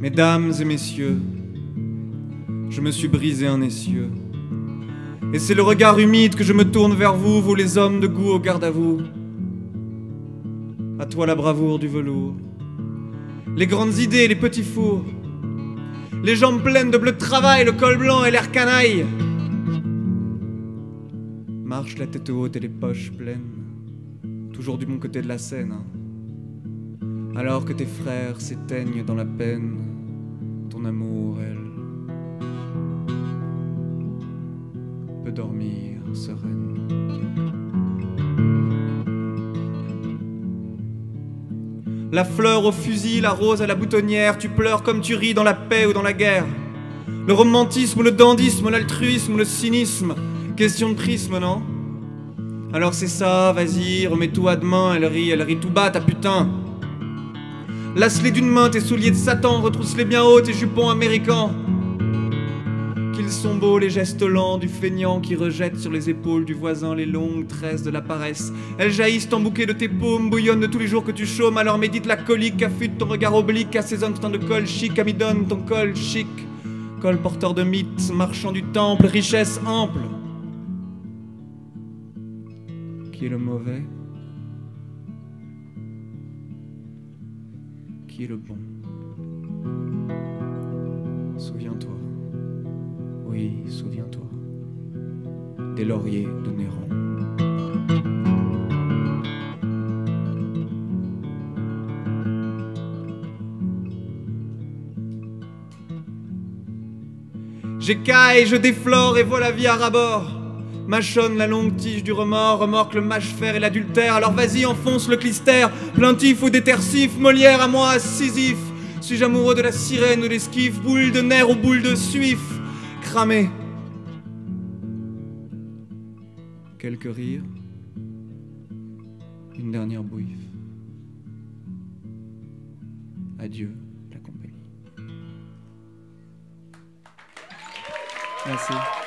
Mesdames et messieurs, je me suis brisé un essieu. Et c'est le regard humide que je me tourne vers vous, vous les hommes de goût au garde à vous. À toi la bravoure du velours, les grandes idées, les petits fours, les jambes pleines de bleu de travail, le col blanc et l'air canaille. Marche la tête haute et les poches pleines, toujours du bon côté de la hein. Alors que tes frères s'éteignent dans la peine, ton amour, elle, peut dormir sereine. La fleur au fusil, la rose à la boutonnière, tu pleures comme tu ris dans la paix ou dans la guerre. Le romantisme, le dandisme, l'altruisme, le cynisme, question de prisme, non? Alors c'est ça, vas-y, remets-toi à demain, elle rit, elle rit tout bas, ta putain. Laisse-les d'une main tes souliers de Satan, retrousse-les bien haut tes jupons américains. Qu'ils sont beaux les gestes lents du feignant qui rejette sur les épaules du voisin les longues tresses de la paresse. Elles jaillissent en bouquet de tes paumes, bouillonnent de tous les jours que tu chômes, alors médite la colique, affûte ton regard oblique, assaisonne ton de col chic, amidonne ton col chic. Col porteur de mythes, marchand du temple, richesse ample. Qui est le mauvais? Qui est le bon? Souviens-toi. Oui, souviens-toi. Des lauriers de Néron. J'écaille, je déflore et vois la vie à rabord. Mâchonne la longue tige du remords, remorque le mâche-fer et l'adultère. Alors vas-y, enfonce le clistère, plaintif ou détersif, Molière à moi, Sisyphe. Suis-je amoureux de la sirène ou l'esquif, boule de nerf ou boule de suif? Quelques rires, une dernière bouiffe. Adieu, la compagnie. Merci.